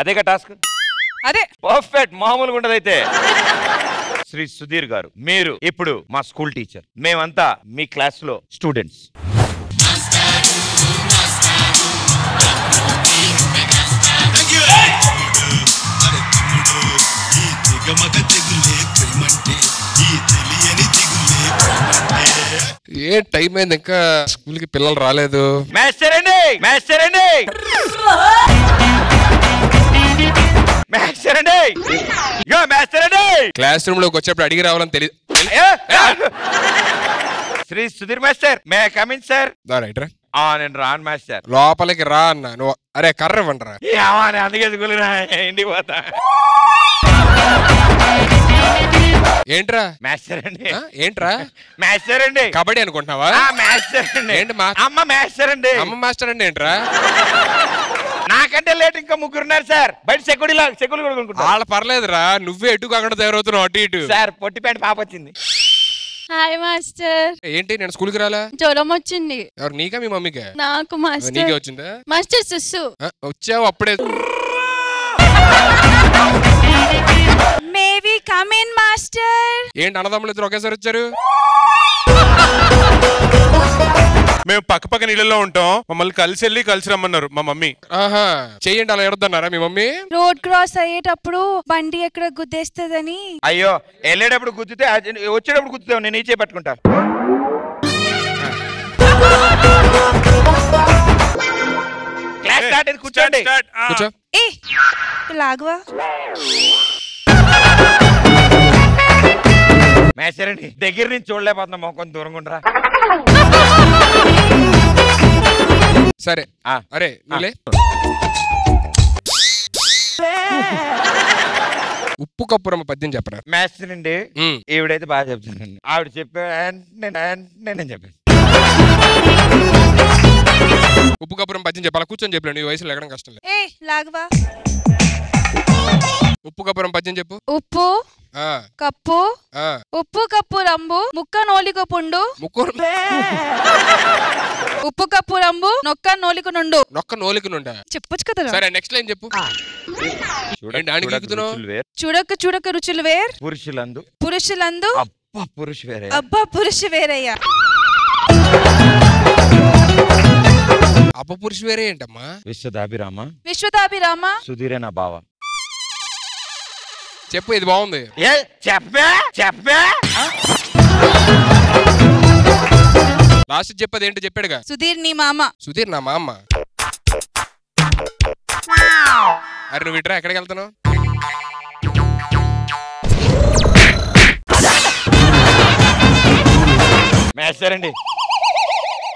అదేగా టాస్క్ అదే. పర్ఫెక్ట్ మామూలుగా ఉండదైతే. శ్రీ సుధీర్ గారు మీరు ఇప్పుడు మా స్కూల్ టీచర్ మేమంతా మీ క్లాస్లో స్టూడెంట్స్ ఏ టైం అయింది? ఇంకా స్కూల్కి పిల్లలు రాలేదు. మాస్టర్ అండి! మాస్టర్ అండి! క్లాస్ రూమ్లోకి వచ్చేప్పుడు అడిగి రావాలని తెలియదు. Shri Sudheer master may come in sir? Right రా. ఆ నేను రాను మాస్టర్. లోపలికి రా అన్న నువ్వు అరే కర్ర ఇవ్వండిరా. అందుకే స్కూల్ ఇంటికి పోతా. ఏంట్రా? మాస్టర్ అండి. ఏంట్రా? మాస్టర్ అండి. కబడ్డీ అనుకుంటున్నావా? మాస్టర్ అండి. ఏంటి మా- అమ్మ మాస్టర్ అండి. అమ్మ మాస్టర్ అంటే ఏంట్రా? నాకంటే లేట్ ఇంకా ముగ్గురు ఉన్నారు సార్. బయట సెక్యూరిటీ సెక్యూరిటీ కూడా వాళ్ళ పర్లేదురా నువ్వే ఎటు అక్కడ తయారవుతున్నావు అటు ఇటు. సార్ పొట్టి ప్యాంట్ పాప వచ్చింది. Hi master. ఏంటి నేను స్కూల్కి రాలా? జ్వరం వచ్చింది. ఎవరు నీకా మీ మమ్మీకా? నాకు నీకే మాస్టర్. వచ్చిందా? మాస్టర్ సుస్సు వచ్చావు అప్పుడే. Maybe come in master. ఏంటి అన్నదమ్ములు ఇద్దరు ఒకేసారి వచ్చారు? మేము పక్క పక్క నీళ్ళలో ఉంటాం. మమ్మల్ని కలిసి వెళ్ళి కలిసి రమ్మన్నారు మా మమ్మీ. ఆహా చెయ్యండి అలా ఎడద్దన్నారా మీ మమ్మీ? రోడ్ క్రాస్ అయ్యేటప్పుడు బండి ఎక్కడ గుద్దేస్తుందని. అయ్యో వెళ్ళేటప్పుడు గుద్దితే అది- వచ్చేటప్పుడు గుద్దుతావు నేను ఈ చేపట్టుకుంటా క్లాస్ స్టార్ట్ అయింది కూర్చోండి. Start, ఆ. కూర్చో. ఏ లాగవా? మేస్టర్ అండి దగ్గర నుంచి చూడలేకపోతున్నాం మొక్కం దూరంగా ఉండరా. సరే. ఆ. అరే నువ్వులే ఉప్పు కప్పురమ్మ పద్యం చెప్పరా? మేస్టర్ అండి. ఈవిడైతే బాగా చెప్తానండి ఆవిడ చెప్పే వెంటనే- వెంటనే నేను చెప్పాను ఉప్పు కప్పురం పద్యం చెప్పాలా? కూర్చొని చెప్పలేను. ఈ వయసులో ఎక్కడం కష్టం లేదు. ఏ లాగవా? ఉప్పు కప్పురం పద్యం చెప్పు. ఉప్పు కప్పు ఆ. ఉప్పు కప్పు రంబు ముక్క నోలిక పుండు. ముక్కు ఉప్పు కప్పు రంబు నొక్క నోలిక నుండు. నొక్క నోలికి నుండా? చెప్పొచ్చు కదా. సరే నెక్స్ట్ లైన్ చెప్పు. చూడక ఎక్కుతున్నావు? రుచులు వేరు, చూడక చూడక రుచులు వేర్. పురుషులందు. పురుషులందు. అబ్బా పురుషు వేరే. అబ్బా పురుషు వేరయ్యా అపపురుషు వేరే ఏంటమ్మా? విశ్వదాభిరామ. విశ్వతాభిరామ సుధీరే నా బావ. చెప్పు ఇది బాగుంది. ఏ చెప్పే చెప్పే. లాస్ట్ చెప్పేది ఏంటో చెప్పాడుగా? సుధీర్ నీ మామ. సుధీర్ నా మా అమ్మ అరే నువ్వు ఇట్రా ఎక్కడికి వెళ్తున్నావు? మేస్టర్ అండి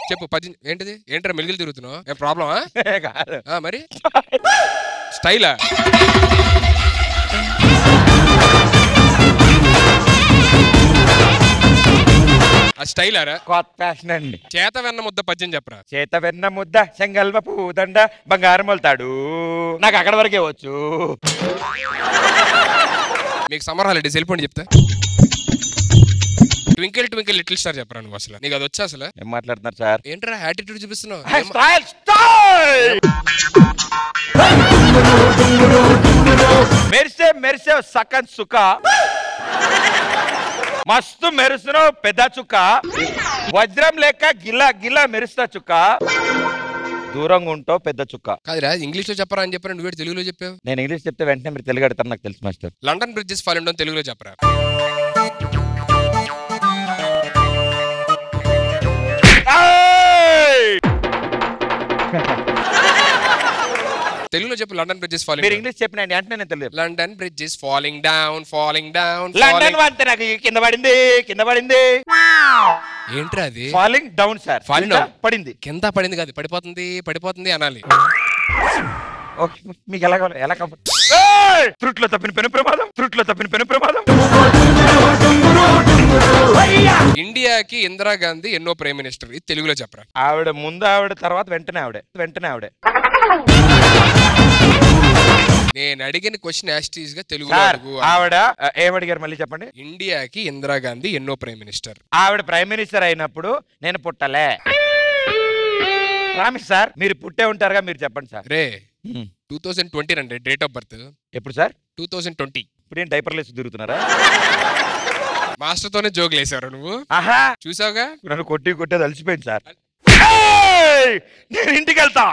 చెప్పు పద్యం ఏంటిది? ఏంట్రా మెలుగులు తిరుగుతున్నావు? ఏం ప్రాబ్లమా కాదు. ఆ, మరి? స్టైలా? ఆ స్టైలారా కొత్త ఫ్యాషన్ అండి. చేత వెన్న ముద్ద పద్యం చెప్పరా? చేత వెన్న ముద్ద చెంగల్వ పూదండ బంగారం మొలతాడు. నాకు అక్కడ వరకే వచ్చు. మీకు సమ్మర్ హాలిడేస్ వెళ్ళిపోండి చెప్తా? ట్వింకిల్ ట్వింకిల్ లిటిల్ స్టార్ చెప్పరా నువ్వు అసలు? నీకు అది వచ్చా అసలు? ఏం మాట్లాడుతున్నారు సార్? ఏంట్రా యాటిట్యూడ్ చూపిస్తున్నావు? Style style! మెరిసే మెరిసే సకన్ సుఖ మస్తు మెరుస్తున్నావు పెద్ద చుక్క. వజ్రం లెక్క గిలా గిలా మెరుస్తా చుక్క. దూరంగా ఉంటావు పెద్ద చుక్క. కాదురా ఇంగ్లీష్లో చెప్పరా అని చెప్పరా నువ్వు తెలుగులో చెప్పావు? నేను ఇంగ్లీష్ చెప్తే వెంటనే మీరు తెలుగు అడతారు నాకు తెలుసు మాస్టర్. లండన్ బ్రిడ్జెస్ ఫాల్ ఉండని తెలుగులో చెప్పరా? తెలుగులో చెప్పు లండన్ బ్రిడ్జెస్ మీరు ఫాలింగ్ ఇంగ్లీష్ చెప్పినండి వెంటనే నేను తెలియదు. London bridges falling down falling down London వంతే నాకు కింద పడింది కింద పడింది. ఏంట్రా అది? ఫాలింగ్ డౌన్ సార్ కింద down. పడింది. కింద పడింది కాదు పడిపోతుంది పడిపోతుంది అనాలి. ఓకే మీకు ఎలా కావాలి? ఎలా కావాలి? త్రుట్లో తప్పిన పెను ప్రమాదం త్రుట్లో తప్పిన పెను ప్రమాదం. ఇండియాకి ఇందిరాగాంధీ ఎన్నో ప్రైమ్ మినిస్టర్ ఇది తెలుగులో చెప్పరా. ఆవిడ ముందు ఆవిడ తర్వాత వెంటనే ఆవిడే వెంటనే ఆవిడే. నేను అడిగిన క్వశ్చన్ యాస్టీస్గా సార్ అడుగు ఆవిడ ఏమడిగారు మళ్ళీ చెప్పండి? ఇండియాకి ఇందిరాగాంధీ ఎన్నో ప్రైమ్ మినిస్టర్. ఆవిడ ప్రైమ్ మినిస్టర్ అయినప్పుడు నేను పుట్టలే. ప్రామిస్ సార్ మీరు పుట్టే ఉంటారుగా మీరు చెప్పండి సార్. రే. టూ థౌసండ్ ట్వంటీ రండి డేట్ ఆఫ్ బర్త్ ఎప్పుడు సార్? టూ థౌసండ్ ట్వంటీ ఇప్పుడు ఏం డైపర్లు వేసి తిరుగుతున్నారా? మాస్టర్తోనే జోకులు వేసావు నువ్వు. ఆహా! చూసావుగా? నన్ను కొట్టి కొట్టేది అలసిపోయింది సార్! నేను ఇంటికి వెళ్తా